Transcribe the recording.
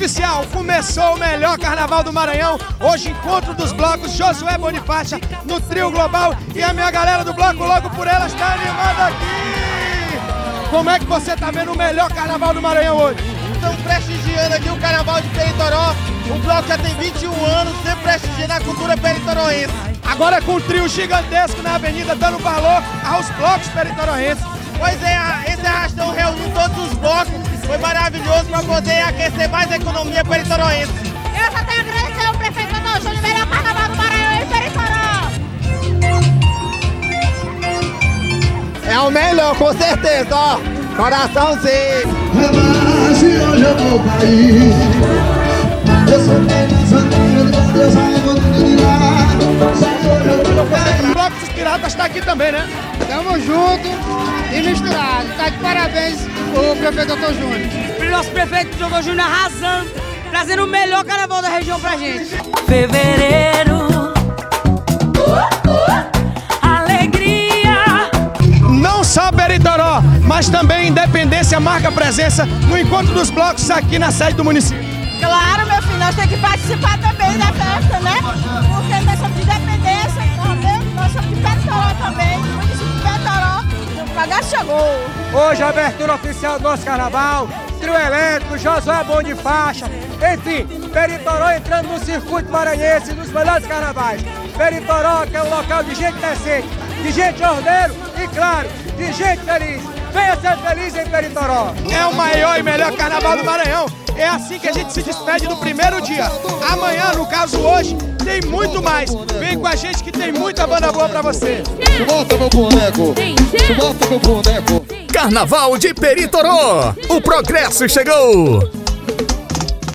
oficial, começou o melhor carnaval do Maranhão. Hoje, encontro dos blocos Josué Bonifácia no trio global. E a minha galera do bloco, logo por ela, está animada aqui. Como é que você está vendo o melhor carnaval do Maranhão hoje? Estamos prestigiando aqui o carnaval de Peritoró. O bloco já tem 21 anos, sempre prestigiando a cultura peritoroense. Agora com um trio gigantesco na avenida, dando valor aos blocos peritoroenses. Pois é, esse arrastão reuniu. Foi maravilhoso para poder aquecer mais a economia peritoroense. Eu só tenho a agradecer ao prefeito Antônio Júnior, melhor carnaval do Maranhão e Peritoró. É o melhor, com certeza, ó. Coraçãozinho. Relaxe, hoje eu vou cair. Eu sou também, né? Tamo junto e misturado. Tá de parabéns o prefeito Dr. Júnior. O nosso prefeito Dr. Júnior arrasando, trazendo o melhor carnaval da região pra gente. Fevereiro. Alegria. Não só Peritoró, mas também Independência marca presença no encontro dos blocos aqui na sede do município. Claro, meu filho, nós temos que participar também da festa, né? Chegou. Hoje a abertura oficial do nosso carnaval, trio elétrico, Josué Bom de Faixa, enfim, Peritoró entrando no circuito maranhense dos melhores carnavais. Peritoró, que é um local de gente decente, de gente ordeiro e, claro, de gente feliz. Venha ser feliz em Peritoró. É o maior e melhor carnaval do Maranhão. É assim que a gente se despede do primeiro dia. Amanhã, no caso hoje, tem muito mais. Vem com a gente que tem muita banda boa pra você. Bota meu boneco. Bota meu boneco. Carnaval de Peritoró. O progresso chegou.